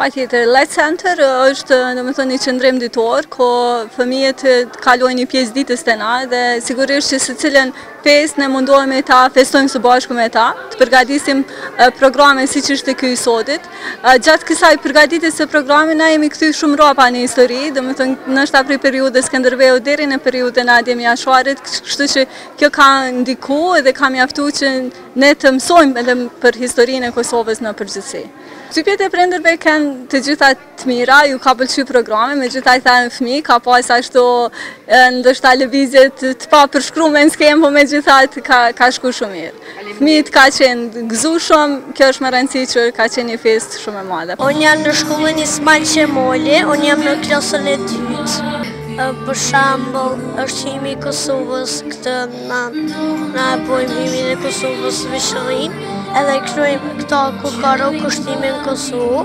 Patjetër, Light Center është domethënë një qëndrim ditor, ku fëmijet kalojnë një pjesë të ditës te na dhe sigurisht që secilën festë ne mundohemi ta festojmë së bashku me ta, të përgatisim programin siç ishte ky i sotit. Gjatë kësaj përgatitjes së programit na jemi kthy shumë mbrapa në histori, domethënë ndoshta prej periudhës së Skënderbeut deri në periudhën e Adem Jasharit, kështu që kjo ka ndiku dhe ka mjaftu që ne të mësojmë edhe për historinë e Kosovës në përgjithësi. Përshtypjet e prindërve kanë qenë të gjitha të mira, u ka pëlqy programi, megjithatë janë fëmijë ka pas ashtu ndoshta lëvizje të papërshkruara në skenë, por megjithatë ka ka shku shumë mirë. Fëmijët kanë qenë gëzu shumë, kjo është me rëndësi që ka qenë një festë shumë e madhe. Unë jam në shkollën Ismail Qemali, unë jam në klasën e dytë. Për shambull, është himni i Kosovës këtë na, na e bojmë himnin e Kosovës vjershën, edhe krujmë këta ku ka ra kushtrimi në Kosovë.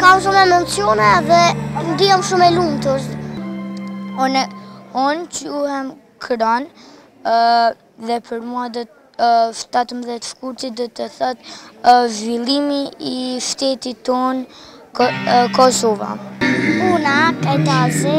Kam shumë emocione dhe ndihem shumë e lumtur. Unë unë quhem Kron dhe për mua 17 shkurti do të thotë zhvillimi i shtetit tonë Kosova. Puna, Kajtazi,